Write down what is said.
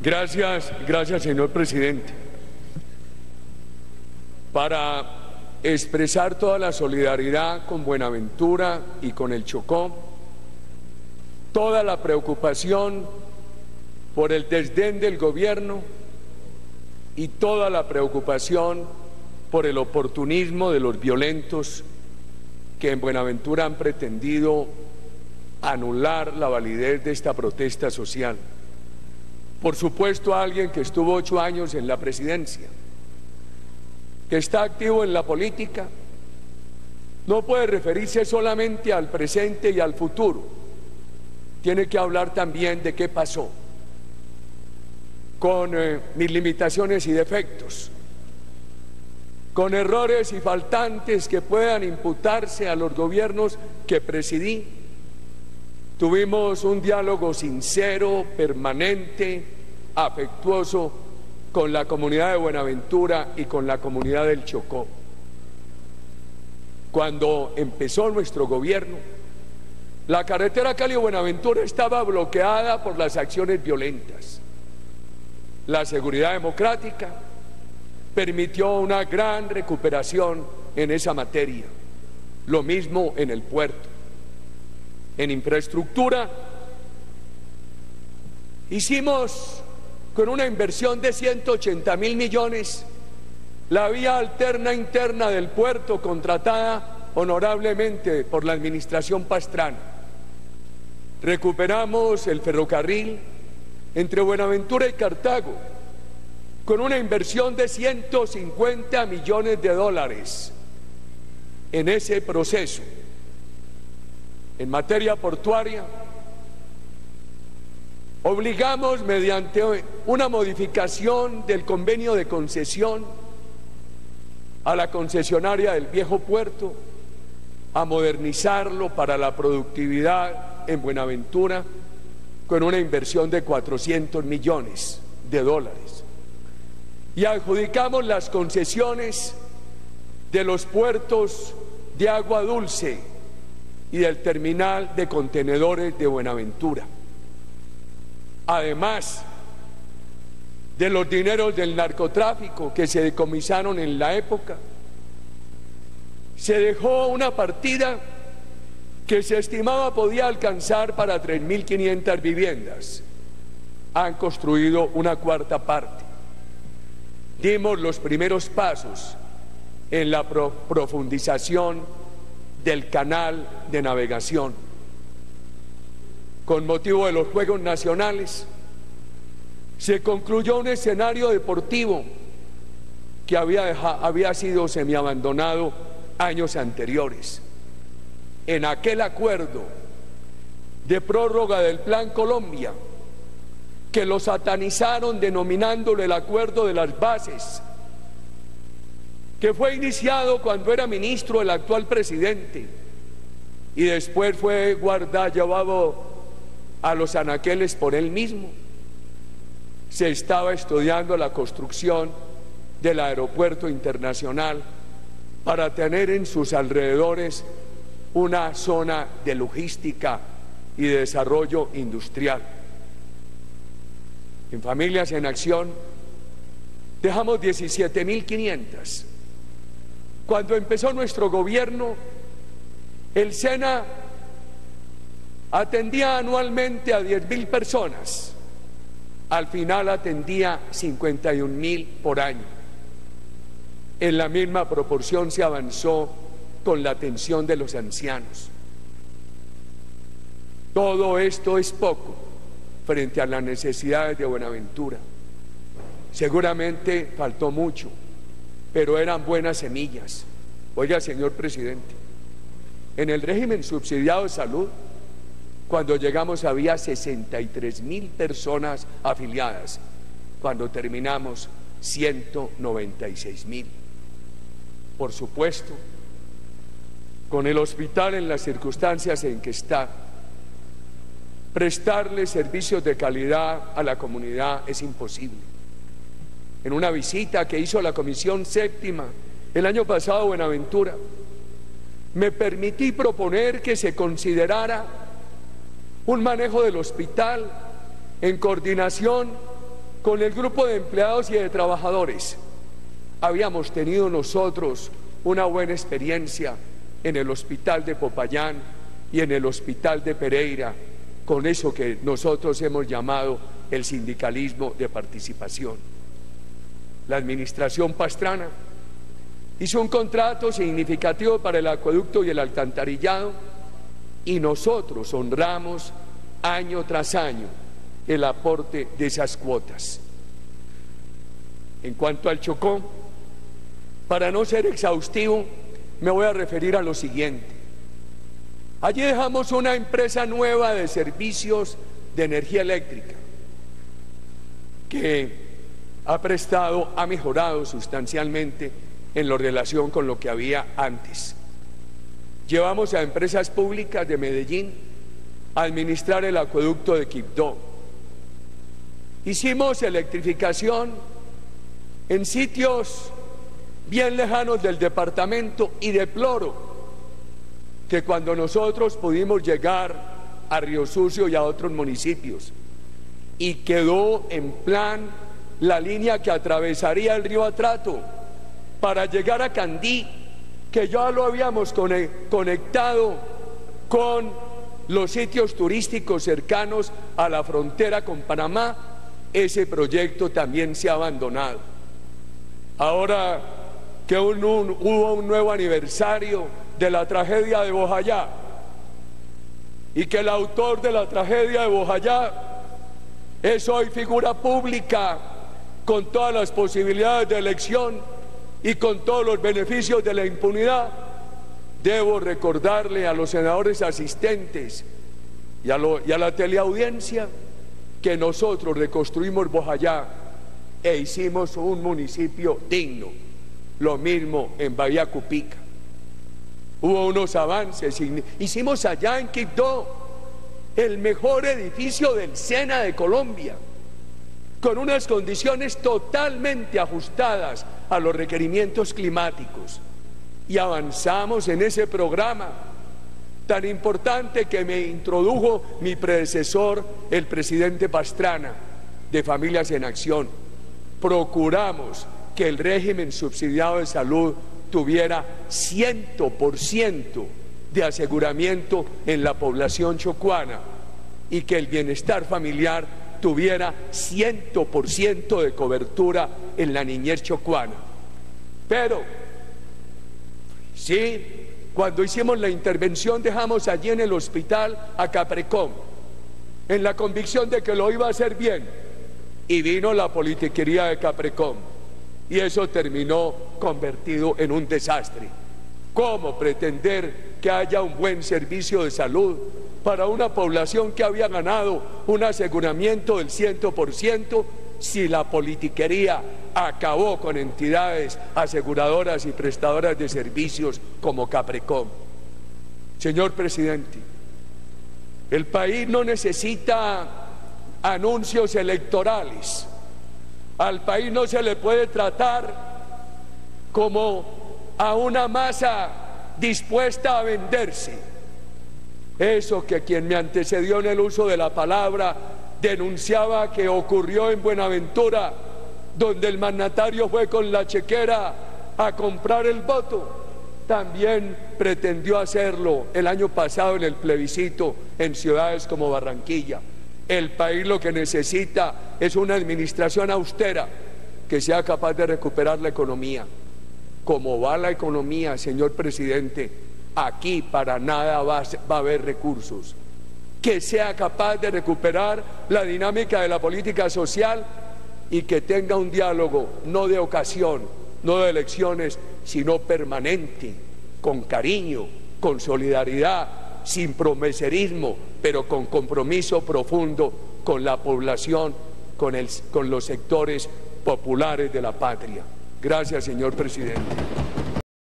Gracias, gracias señor presidente. Para expresar toda la solidaridad con Buenaventura y con el Chocó, toda la preocupación por el desdén del gobierno y toda la preocupación por el oportunismo de los violentos que en Buenaventura han pretendido anular la validez de esta protesta social. Por supuesto, alguien que estuvo ocho años en la presidencia, que está activo en la política, no puede referirse solamente al presente y al futuro, tiene que hablar también de qué pasó, con eh, mis limitaciones y defectos, con errores y faltantes que puedan imputarse a los gobiernos que presidí. Tuvimos un diálogo sincero, permanente, afectuoso con la comunidad de Buenaventura y con la comunidad del Chocó. Cuando empezó nuestro gobierno, la carretera Cali-Buenaventura estaba bloqueada por las acciones violentas. La seguridad democrática permitió una gran recuperación en esa materia. Lo mismo en el puerto. En infraestructura hicimos con una inversión de 180 mil millones la vía alterna interna del puerto contratada honorablemente por la administración Pastrana. Recuperamos el ferrocarril entre Buenaventura y Cartago con una inversión de 150 millones de dólares en ese proceso. En materia portuaria, obligamos mediante una modificación del convenio de concesión a la concesionaria del viejo puerto a modernizarlo para la productividad en Buenaventura con una inversión de 400 millones de dólares. Y adjudicamos las concesiones de los puertos de agua dulce y del terminal de contenedores de Buenaventura. Además de los dineros del narcotráfico que se decomisaron en la época, se dejó una partida que se estimaba podía alcanzar para 3.500 viviendas. Han construido una cuarta parte dimos los primeros pasos en la profundización del canal de navegación. Con motivo de los Juegos Nacionales, se concluyó un escenario deportivo que había, había sido semiabandonado años anteriores. En aquel acuerdo de prórroga del Plan Colombia, que lo satanizaron denominándolo el acuerdo de las bases, que fue iniciado cuando era ministro el actual presidente y después fue guardado, llevado a los anaqueles por él mismo. Se estaba estudiando la construcción del aeropuerto internacional para tener en sus alrededores una zona de logística y de desarrollo industrial en Familias en Acción, dejamos 17.500. Cuando empezó nuestro gobierno, el SENA atendía anualmente a 10.000 personas. Al final atendía 51.000 por año. En la misma proporción se avanzó con la atención de los ancianos. Todo esto es poco frente a las necesidades de Buenaventura. Seguramente faltó mucho, pero eran buenas semillas. Oiga, señor presidente, en el régimen subsidiado de salud, cuando llegamos había 63 mil personas afiliadas, cuando terminamos 196 mil. Por supuesto, con el hospital en las circunstancias en que está, prestarle servicios de calidad a la comunidad es imposible. En una visita que hizo la Comisión Séptima el año pasado Buenaventura, me permití proponer que se considerara un manejo del hospital en coordinación con el grupo de empleados y de trabajadores, habíamos tenido nosotros una buena experiencia en el hospital de Popayán y en el hospital de Pereira, con eso que nosotros hemos llamado el sindicalismo de participación. La administración pastrana hizo un contrato significativo para el acueducto y el alcantarillado y nosotros honramos año tras año el aporte de esas cuotas. En cuanto al Chocó, para no ser exhaustivo, me voy a referir a lo siguiente. Allí dejamos una empresa nueva de servicios de energía eléctrica que ha prestado, ha mejorado sustancialmente en lo relación con lo que había antes. Llevamos a empresas públicas de Medellín a administrar el acueducto de Quibdó. Hicimos electrificación en sitios bien lejanos del departamento y deploro que cuando nosotros pudimos llegar a Río Sucio y a otros municipios y quedó en plan la línea que atravesaría el río Atrato para llegar a Candí, que ya lo habíamos conectado con los sitios turísticos cercanos a la frontera con Panamá, ese proyecto también se ha abandonado. Ahora que hubo un nuevo aniversario de la tragedia de Bojayá y que el autor de la tragedia de Bojayá es hoy figura pública con todas las posibilidades de elección y con todos los beneficios de la impunidad, debo recordarle a los senadores asistentes y a, la teleaudiencia que nosotros reconstruimos Bojayá e hicimos un municipio digno. Lo mismo en Bahía Cupica. Hubo unos avances. Hicimos allá en Quibdó el mejor edificio del SENA de Colombia, con unas condiciones totalmente ajustadas a los requerimientos climáticos. Y avanzamos en ese programa tan importante que me introdujo mi predecesor, el presidente Pastrana, de Familias en Acción. Procuramos que el régimen subsidiado de salud tuviera 100% de aseguramiento en la población chocuana y que el bienestar familiar tuviera 100% de cobertura en la niñez chocuana. Pero, sí, cuando hicimos la intervención dejamos allí en el hospital a Caprecón, en la convicción de que lo iba a hacer bien, y vino la politiquería de Caprecón y eso terminó convertido en un desastre. ¿Cómo pretender que haya un buen servicio de salud para una población que había ganado un aseguramiento del 100% si la politiquería acabó con entidades aseguradoras y prestadoras de servicios como Caprecom? Señor presidente, el país no necesita anuncios electorales al país no se le puede tratar como a una masa dispuesta a venderse. Eso que quien me antecedió en el uso de la palabra denunciaba que ocurrió en Buenaventura, donde el mandatario fue con la chequera a comprar el voto, también pretendió hacerlo el año pasado en el plebiscito en ciudades como Barranquilla. El país lo que necesita es una administración austera que sea capaz de recuperar la economía. Como va la economía, señor presidente, aquí para nada va, a haber recursos. Que sea capaz de recuperar la dinámica de la política social y que tenga un diálogo no de ocasión, no de elecciones, sino permanente, con cariño, con solidaridad, sin promeserismo, pero con compromiso profundo con la población, con, los sectores populares de la patria. Gracias, señor presidente.